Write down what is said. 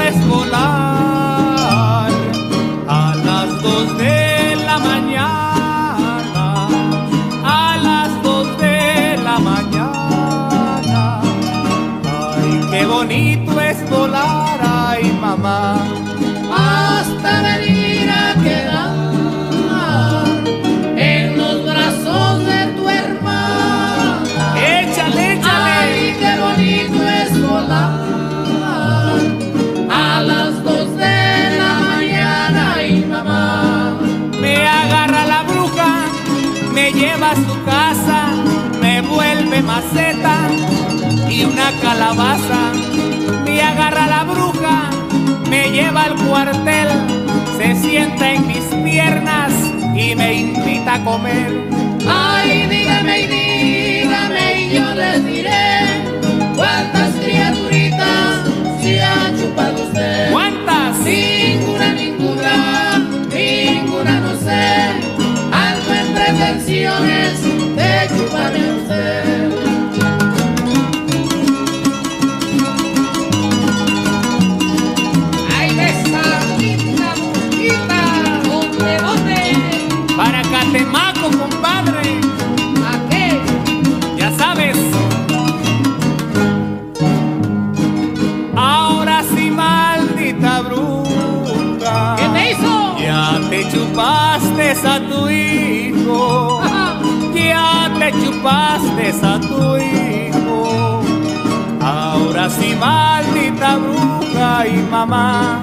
escolar a las dos de la mañana, a las dos de la mañana. Ay, qué bonito es volar, ay mamá. Hasta venir. llevas tu casa, me vuelve maceta y una calabaza. Me agarra la bruja, me lleva al cuartel, se sienta en mis piernas y me invita a comer. ¡Ay! Pretensiones de chuparme a usted. Te chupaste a tu hijo. Ya te chupaste a tu hijo. Ahora sí, maldita bruja y mamá.